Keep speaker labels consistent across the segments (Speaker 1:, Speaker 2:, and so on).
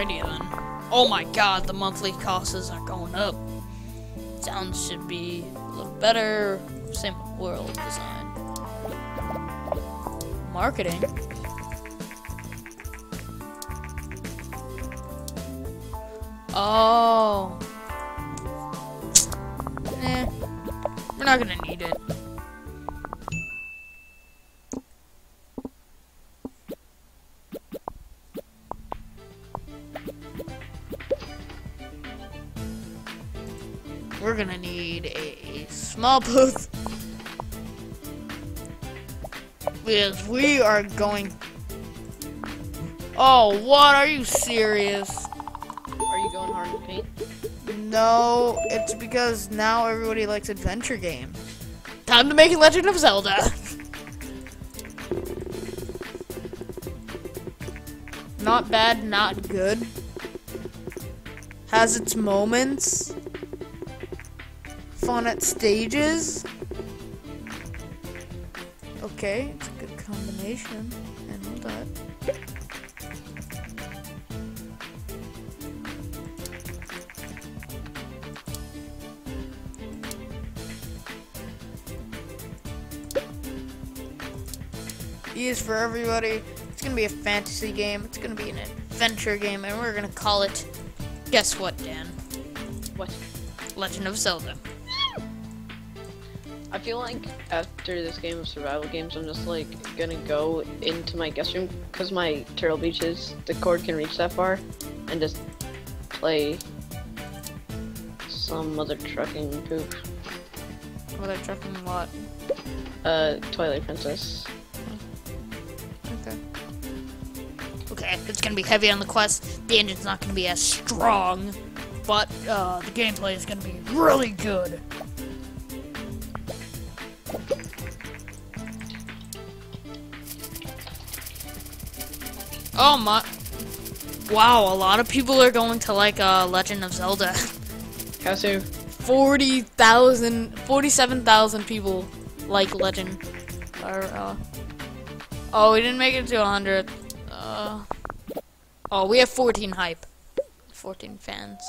Speaker 1: Alrighty then. Oh my god, the monthly costs are going up. Sounds should be a little better. Same world design. Marketing. Oh. Eh. We're not gonna need it. We're gonna need a small booth. Because we are going. Oh, what? Are you serious?
Speaker 2: Are you going hard?
Speaker 1: No, it's because now everybody likes adventure games. Time to make Legend of Zelda. not bad, not good. Has its moments. Fun at stages. Okay, it's a good combination. I know that. E is for everybody. It's gonna be a fantasy game. It's gonna be an adventure game, and we're gonna call it. Guess what, Dan?
Speaker 2: What?
Speaker 1: Legend of Zelda.
Speaker 2: I feel like after this game of survival games, I'm just like gonna go into my guest room because my Turtle Beaches, the cord can reach that far, and just play some other trucking poop.
Speaker 1: They're trucking what?
Speaker 2: Uh, Twilight Princess.
Speaker 1: Okay. Okay, it's gonna be heavy on the quest. The engine's not gonna be as strong, but uh, the gameplay is gonna be really good. Oh my! Wow, a lot of people are going to like uh, Legend of Zelda.
Speaker 2: Kasu,
Speaker 1: 40,000, 47,000 people like Legend. Or, uh, oh, we didn't make it to 100. Uh, oh, we have 14 hype. 14 fans.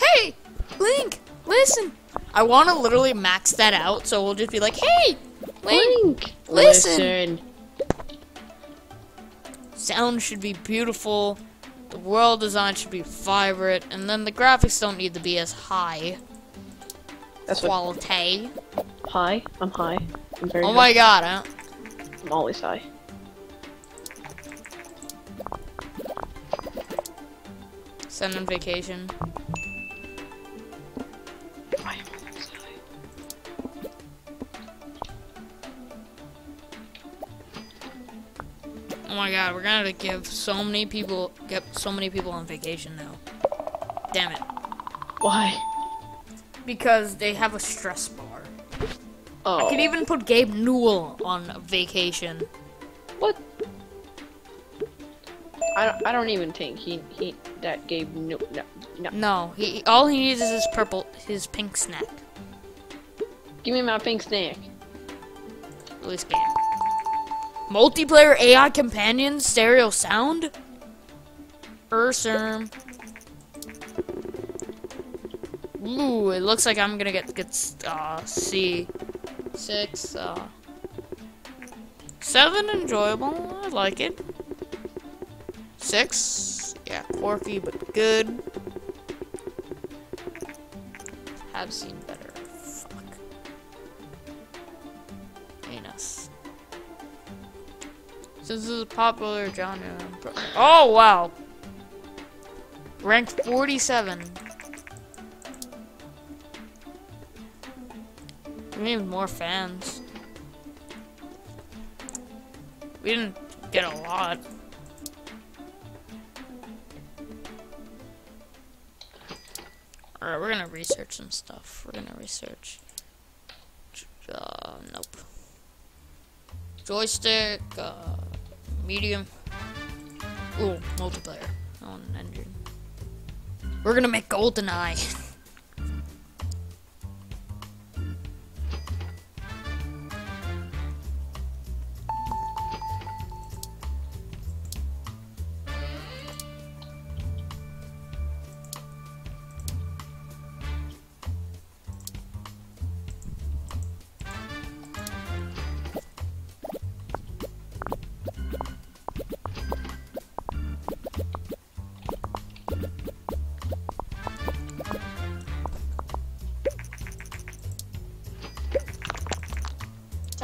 Speaker 1: Hey! Link! Listen! I want to literally max that out, so we'll just be like, Hey! Link!
Speaker 2: Link,
Speaker 1: listen. sound should be beautiful, the world design should be vibrant, and then the graphics don't need to be as high
Speaker 2: That's what.
Speaker 1: quality.
Speaker 2: High. I'm high. I'm very.
Speaker 1: Oh
Speaker 2: high.
Speaker 1: my god, huh?
Speaker 2: I'm always high.
Speaker 1: Send on vacation. Oh my god, we're gonna give so many people get so many people on vacation now. Damn it.
Speaker 2: Why?
Speaker 1: Because they have a stress bar.
Speaker 2: Oh.
Speaker 1: I could even put Gabe Newell on vacation.
Speaker 2: What? I don't, I don't even think he he that gave no no no.
Speaker 1: No, he all he needs is his purple his pink snack.
Speaker 2: Give me my pink snack.
Speaker 1: Release game. Multiplayer AI companion stereo sound? Urserm. Ooh, it looks like I'm gonna get get uh C six uh seven enjoyable. I like it. Six, yeah, quirky but good. Have seen better. Fuck. Anus. This is a popular genre. Oh wow. Ranked 47. We need more fans. We didn't get a lot. Alright, we're gonna research some stuff. We're gonna research. Uh, nope. Joystick, uh, medium. Ooh, multiplayer. An engine. We're gonna make GoldenEye.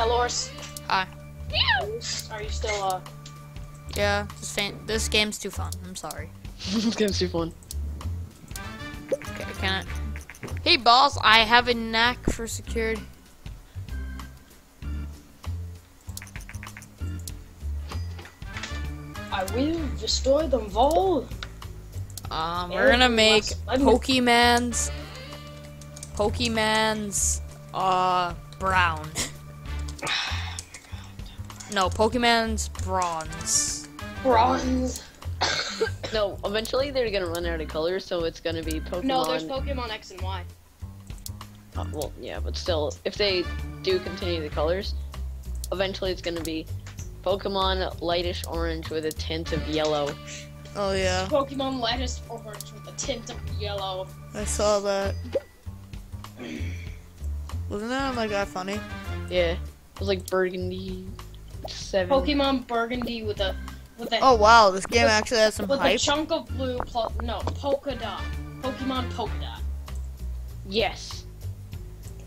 Speaker 3: Telors,
Speaker 1: Hi.
Speaker 3: are you still uh?
Speaker 1: Yeah, this, fan- this game's too fun. I'm sorry.
Speaker 2: this game's too fun.
Speaker 1: Okay, can I? Hey, boss, I have a knack for security.
Speaker 3: I will destroy them all.
Speaker 1: Um, we're gonna make Pokemon's Pokemon's uh brown. No, Pokemon's bronze.
Speaker 3: Bronze.
Speaker 2: No, eventually they're gonna run out of colors, so it's gonna be Pokemon.
Speaker 3: No, there's Pokemon X and Y.
Speaker 2: uh, well, yeah, but still, if they do continue the colors, eventually it's gonna be Pokemon lightish orange with a tint of yellow.
Speaker 1: Oh yeah,
Speaker 3: Pokemon lettuce orange with a tint of yellow.
Speaker 1: I saw that. Wasn't that like that funny?
Speaker 2: Yeah, it was like burgundy. Seven.
Speaker 3: Pokemon burgundy with a with a
Speaker 1: Oh wow, this game actually has some
Speaker 3: with a chunk of blue plus no polka dot. Pokemon polka dot.
Speaker 2: Yes,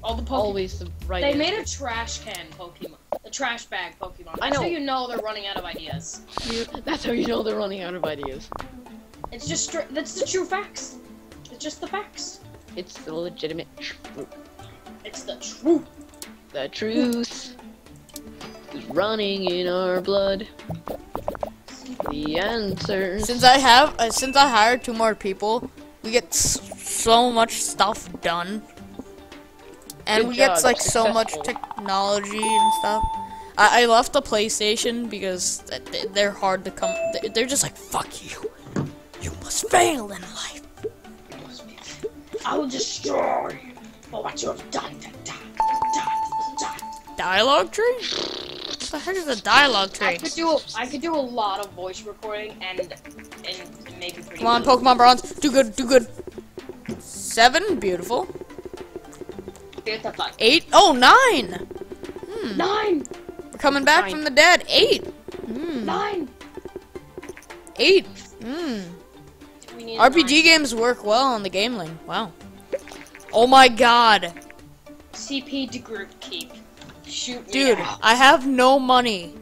Speaker 3: All the Pokemon.
Speaker 2: always the right.
Speaker 3: They
Speaker 2: answer.
Speaker 3: made a trash can Pokemon. The trash bag Pokemon.
Speaker 2: I
Speaker 3: That's how
Speaker 2: know.
Speaker 3: you know they're running out of ideas.
Speaker 2: That's how you know they're running out of ideas.
Speaker 3: It's just stri- that's the true facts. It's just the facts.
Speaker 2: It's the legitimate truth.
Speaker 3: It's the truth.
Speaker 2: The truth is running in our blood. The answers.
Speaker 1: Since I have, uh, since I hired two more people, we get s- so much stuff done, and
Speaker 2: Good
Speaker 1: we get
Speaker 2: job,
Speaker 1: like so much technology and stuff. I, I left the PlayStation because th- th- they're hard to come. th- They're just like fuck you. You must fail in life.
Speaker 3: I will destroy you for what you have done. done, done, done.
Speaker 1: Dialogue tree? What the heck is a dialogue
Speaker 3: I could do a, I could do a lot of voice recording and and make it pretty.
Speaker 1: Come on,
Speaker 3: good.
Speaker 1: Pokemon Bronze. Do good. Do good. Seven. Beautiful. Eight. Oh, nine.
Speaker 3: Nine,
Speaker 1: We're coming back
Speaker 2: Nine.
Speaker 1: from the dead. Eight. Hmm.
Speaker 3: nine.
Speaker 1: Eight. Hmm. RPG games work well on the game. Wow. Oh my god.
Speaker 3: CP to group keep. Shoot me
Speaker 1: Dude,
Speaker 3: out.
Speaker 1: I have no money.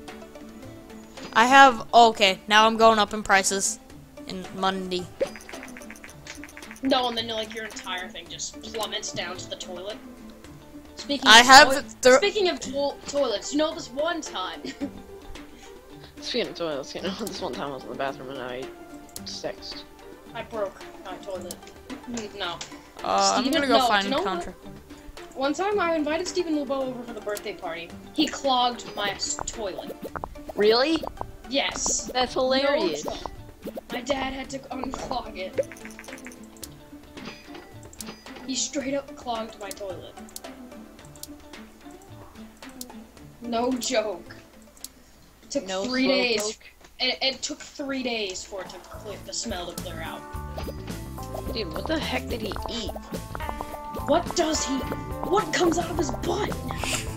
Speaker 1: I have. oh, okay, now I'm going up in prices. In Monday.
Speaker 3: No, and then like your entire thing just plummets down to the toilet. Speaking.
Speaker 1: I
Speaker 3: of
Speaker 1: have
Speaker 3: toi- Speaking of to- toilets, you know this one time.
Speaker 2: Speaking of toilets, you know, this one time I was in the bathroom and I sexed.
Speaker 3: I broke my toilet. No.
Speaker 1: Uh, I'm gonna go
Speaker 3: no,
Speaker 1: find
Speaker 3: a you know
Speaker 1: Contra.
Speaker 3: One time I invited Stephen LeBeau over for the birthday party. He clogged my toilet.
Speaker 2: Really?
Speaker 3: Yes.
Speaker 2: That's hilarious.
Speaker 3: joke. My dad had to unclog it. He straight up clogged my toilet. No joke. took
Speaker 2: no
Speaker 3: three days. It, it took three days for it to clear the smell to clear out.
Speaker 2: Dude, what the heck did he eat?
Speaker 3: What does he? What comes out of his butt?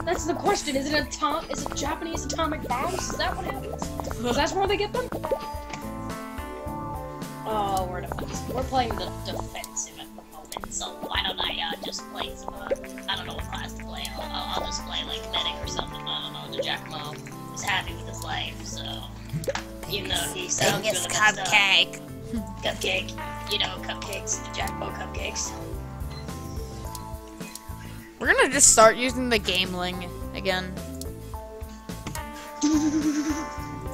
Speaker 3: That's the question. Is it a atom? Is it Japanese atomic bombs? Is that what happens? Is that where they get them? Oh, we're defensive. We're playing the defensive at the moment. So why don't I uh, just play some? Uh, I don't know what class to play. I'll, I'll, just play like medic or something. I don't know. The Giacomo is happy with his life, so even though he sounds messed up.
Speaker 1: cupcake.
Speaker 3: Cupcake. You know, cupcakes. The Giacomo cupcakes.
Speaker 1: We're gonna just start using the Gameling again.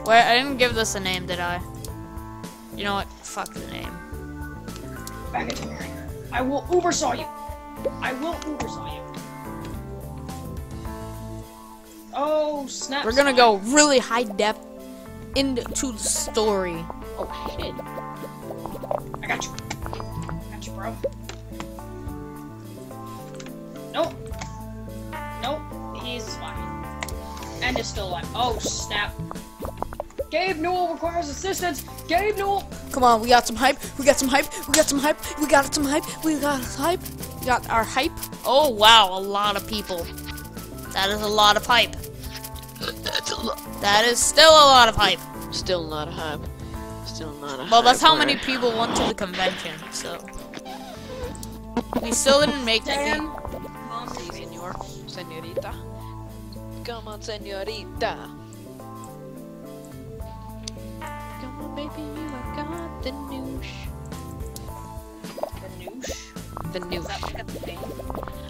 Speaker 1: Wait, I didn't give this a name, did I? You know what? Fuck the name.
Speaker 3: Back Bagatore. I will oversaw you. I will oversaw you. Oh, snap.
Speaker 1: We're gonna go really high depth into the story.
Speaker 2: Oh shit.
Speaker 3: I got you. Got you, bro. Nope. Nope. He's fine. And is still alive. Oh, snap. Gabe Newell requires assistance. Gabe Newell.
Speaker 1: Come on, we got some hype. We got some hype. We got some hype. We got some hype. We got hype. We got our hype. Oh wow, a lot of people. That is a lot of hype.
Speaker 2: That's a lot.
Speaker 1: That is still a lot of hype.
Speaker 2: Still not a hype. Still not a
Speaker 1: Well, that's how many people went to the convention. So we still didn't make
Speaker 3: Dan.
Speaker 2: Si, senor. Senorita. Come on, senorita. Come on, baby, you have got the noosh.
Speaker 3: The noosh.
Speaker 2: The
Speaker 3: Is
Speaker 2: noosh.
Speaker 3: that like a thing?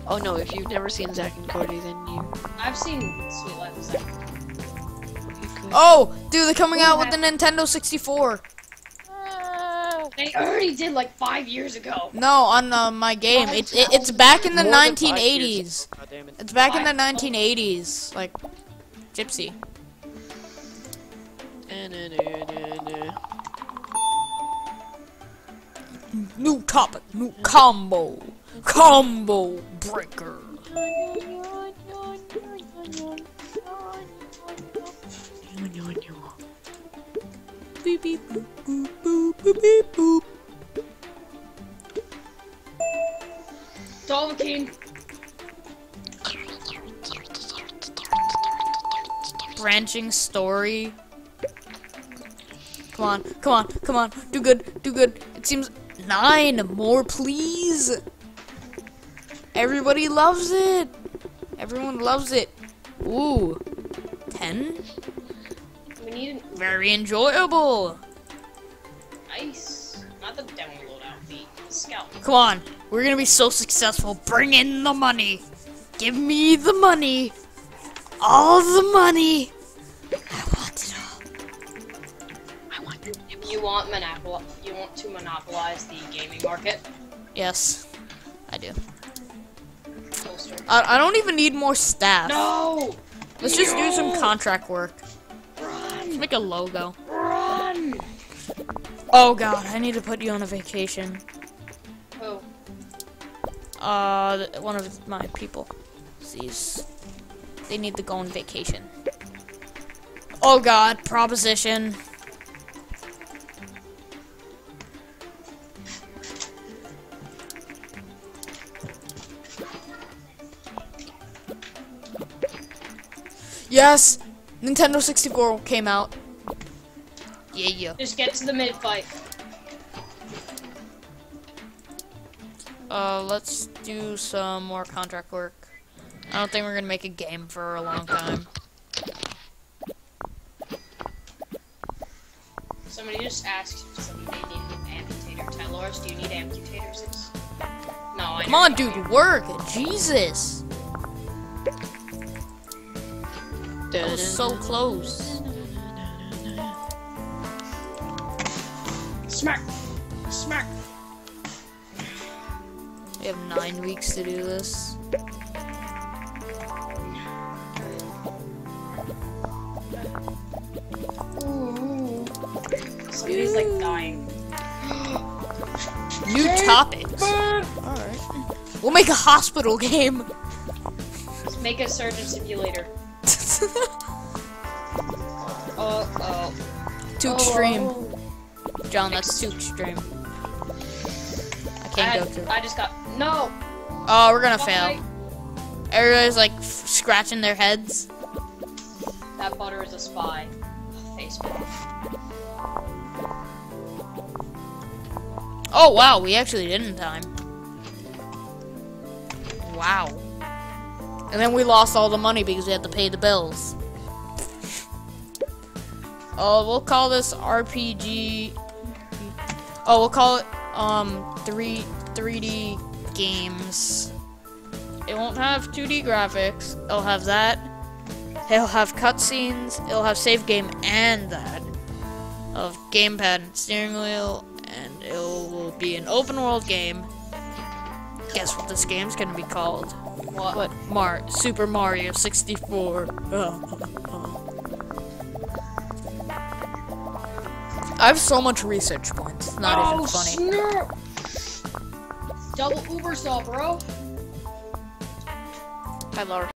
Speaker 2: Oh no, if you've never seen Zack and Cody, then you.
Speaker 3: I've seen Suite Life of Zack.
Speaker 1: Oh, dude, they're coming out with the Nintendo 64.
Speaker 3: They already did like five years ago.
Speaker 1: No, on uh, my game. It, it, it's back in the
Speaker 2: More than five years
Speaker 1: 1980s.
Speaker 2: ago, damn it.
Speaker 1: It's back in the 1980s. Like, Gypsy. New topic, new combo. Combo breaker. Beep, beep, boop, boop, boop, boop, beep, boop.
Speaker 3: Dovahkiin.
Speaker 1: branching story. Come on, come on, come on. Do good, do good. It seems nine more, please. Everybody loves it. Everyone loves it. Ooh, ten.
Speaker 3: We need
Speaker 1: Very enjoyable.
Speaker 3: ice. Not the demo loadout feat. The scout.
Speaker 1: Come on, we're gonna be so successful. Bring in the money. Give me the money. All the money. I want it all.
Speaker 2: I want it.
Speaker 3: You want monopol. You want to monopolize the gaming market.
Speaker 1: Yes, I do. I, I don't even need more staff.
Speaker 3: No.
Speaker 1: Let's just do some contract work.
Speaker 3: Run.
Speaker 1: Let's make a logo.
Speaker 3: Run.
Speaker 1: Oh god, I need to put you on a vacation.
Speaker 3: Who?
Speaker 1: Uh, one of my people. These. They need to go on vacation. Oh god, proposition. Yes! Nintendo 64 came out. Yeah, yeah.
Speaker 3: Just get to the mid fight.
Speaker 1: Uh, let's do some more contract work. I don't think we're gonna make a game for a long time.
Speaker 3: Somebody just asked if somebody needed an amputator. Tylors, do you need amputators? No, I
Speaker 1: Come on, dude, work! Jesus! That was so close.
Speaker 3: Smack.
Speaker 1: We have nine weeks to do this.
Speaker 3: Somebody's like dying.
Speaker 1: New topics. Alright. We'll make a hospital game.
Speaker 3: Just make a surgeon simulator. Oh, oh.
Speaker 1: too
Speaker 3: Oh,
Speaker 1: extreme.
Speaker 3: oh.
Speaker 1: John, that's too extreme. I
Speaker 3: I,
Speaker 1: can't go
Speaker 3: had-
Speaker 1: through.
Speaker 3: I just got no.
Speaker 1: Oh, we're gonna
Speaker 3: Why?
Speaker 1: fail. Everybody's like f- scratching their heads.
Speaker 3: That butter is a spy. Facebook.
Speaker 1: Oh wow, we actually did in time. Wow. And then we lost all the money because we had to pay the bills. Oh, we'll call this RPG. Oh, we'll call it um three 3D games. It won't have 2D graphics. It'll have that. It'll have cutscenes. It'll have save game and that of gamepad and steering wheel, and it will be an open world game. Guess what this game's gonna be called?
Speaker 3: What?
Speaker 1: What? Mar Super Mario 64. I have so much research points. It's not
Speaker 3: oh,
Speaker 1: even funny.
Speaker 3: snap! Double Uber saw, bro.
Speaker 2: Hi, Laura.